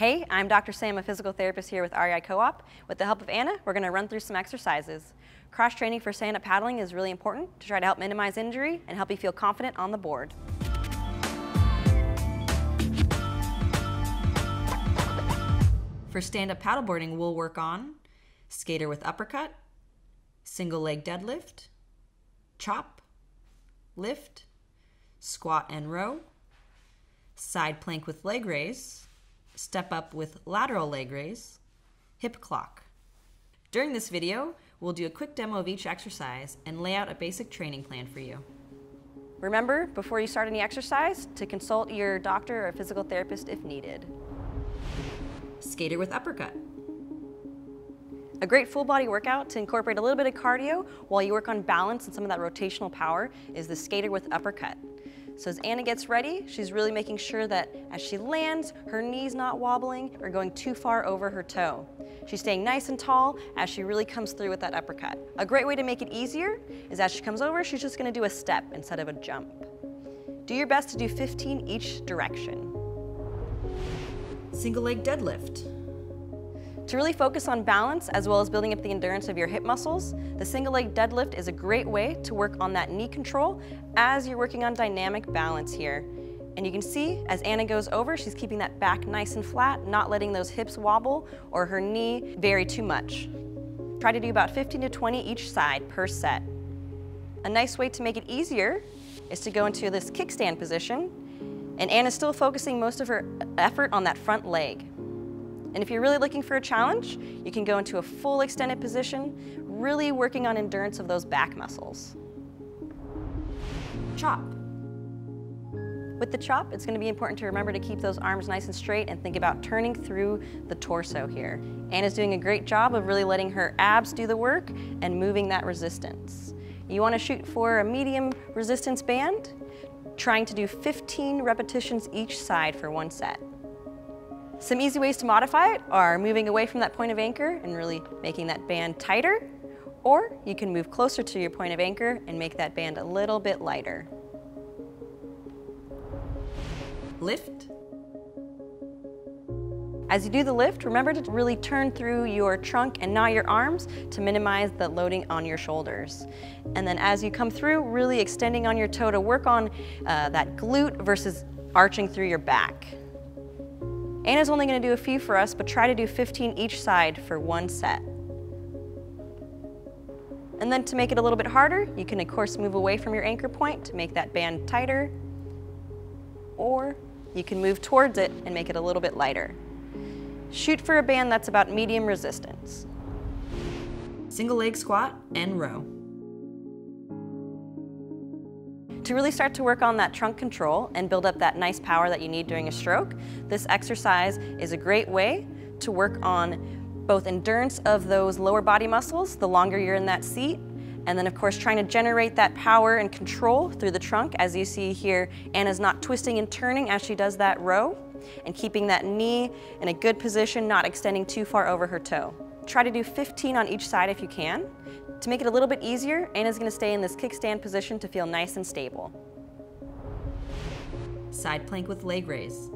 Hey, I'm Dr. Sam, a physical therapist here with REI Co-op. With the help of Anna, we're going to run through some exercises. Cross training for stand-up paddling is really important to try to help minimize injury and help you feel confident on the board. For stand-up paddleboarding, we'll work on skater with uppercut, single leg deadlift, chop, lift, squat and row, side plank with leg raise, step up with lateral leg raise, hip clock. During this video, we'll do a quick demo of each exercise and lay out a basic training plan for you. Remember, before you start any exercise, to consult your doctor or physical therapist if needed. Skater with uppercut. A great full body workout to incorporate a little bit of cardio while you work on balance and some of that rotational power is the skater with uppercut. So as Anna gets ready, she's really making sure that as she lands, her knee's not wobbling or going too far over her toe. She's staying nice and tall as she really comes through with that uppercut. A great way to make it easier is as she comes over, she's just gonna do a step instead of a jump. Do your best to do 15 each direction. Single leg deadlift. To really focus on balance as well as building up the endurance of your hip muscles, the single leg deadlift is a great way to work on that knee control as you're working on dynamic balance here. And you can see as Anna goes over, she's keeping that back nice and flat, not letting those hips wobble or her knee vary too much. Try to do about 15 to 20 each side per set. A nice way to make it easier is to go into this kickstand position and Anna's still focusing most of her effort on that front leg. And if you're really looking for a challenge, you can go into a full extended position, really working on endurance of those back muscles. Chop. With the chop, it's gonna be important to remember to keep those arms nice and straight and think about turning through the torso here. Anna's doing a great job of really letting her abs do the work and moving that resistance. You wanna shoot for a medium resistance band, trying to do 15 repetitions each side for one set. Some easy ways to modify it are moving away from that point of anchor and really making that band tighter, or you can move closer to your point of anchor and make that band a little bit lighter. Lift. As you do the lift, remember to really turn through your trunk and not your arms to minimize the loading on your shoulders. And then as you come through, really extending on your toe to work on uh, that glute versus arching through your back. Anna's only gonna do a few for us, but try to do 15 each side for one set. And then to make it a little bit harder, you can of course move away from your anchor point to make that band tighter, or you can move towards it and make it a little bit lighter. Shoot for a band that's about medium resistance. Single leg squat and row. To really start to work on that trunk control and build up that nice power that you need during a stroke, this exercise is a great way to work on both endurance of those lower body muscles the longer you're in that seat, and then of course trying to generate that power and control through the trunk. As you see here, Anna's not twisting and turning as she does that row, and keeping that knee in a good position, not extending too far over her toe. Try to do 15 on each side if you can. To make it a little bit easier, Anna's gonna stay in this kickstand position to feel nice and stable. Side plank with leg raise.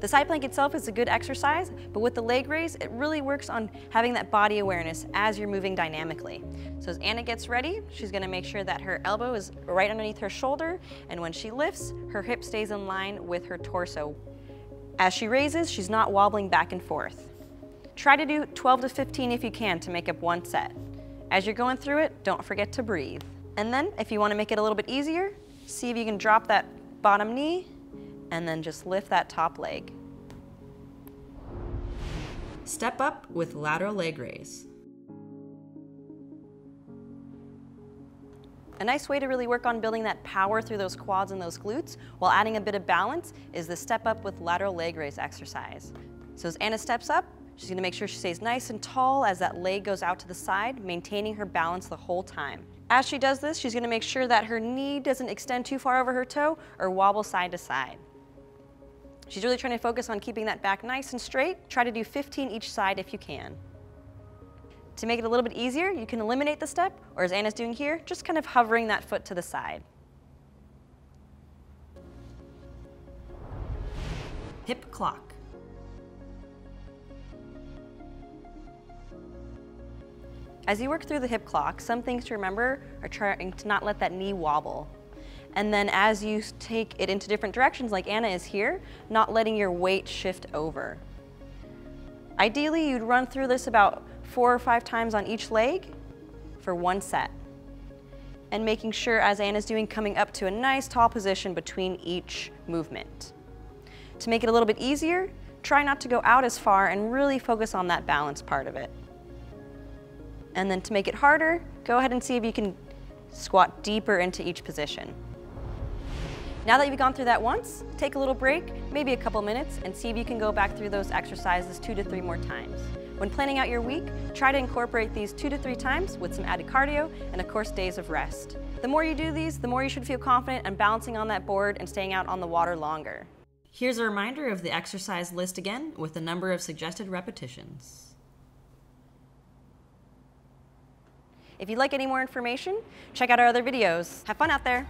The side plank itself is a good exercise, but with the leg raise, it really works on having that body awareness as you're moving dynamically. So as Anna gets ready, she's gonna make sure that her elbow is right underneath her shoulder, and when she lifts, her hip stays in line with her torso. As she raises, she's not wobbling back and forth. Try to do 12 to 15 if you can to make up one set. As you're going through it, don't forget to breathe. And then if you wanna make it a little bit easier, see if you can drop that bottom knee and then just lift that top leg. Step up with lateral leg raise. A nice way to really work on building that power through those quads and those glutes while adding a bit of balance is the step up with lateral leg raise exercise. So as Anna steps up, She's gonna make sure she stays nice and tall as that leg goes out to the side, maintaining her balance the whole time. As she does this, she's gonna make sure that her knee doesn't extend too far over her toe or wobble side to side. She's really trying to focus on keeping that back nice and straight. Try to do 15 each side if you can. To make it a little bit easier, you can eliminate the step, or as Anna's doing here, just kind of hovering that foot to the side. Hip clock. As you work through the hip clock, some things to remember are trying to not let that knee wobble. And then as you take it into different directions, like Anna is here, not letting your weight shift over. Ideally, you'd run through this about four or five times on each leg for one set. And making sure, as Anna's doing, coming up to a nice tall position between each movement. To make it a little bit easier, try not to go out as far and really focus on that balance part of it. And then to make it harder, go ahead and see if you can squat deeper into each position. Now that you've gone through that once, take a little break, maybe a couple minutes, and see if you can go back through those exercises two to three more times. When planning out your week, try to incorporate these two to three times with some added cardio and of course days of rest. The more you do these, the more you should feel confident and balancing on that board and staying out on the water longer. Here's a reminder of the exercise list again with the number of suggested repetitions. If you'd like any more information, check out our other videos. Have fun out there!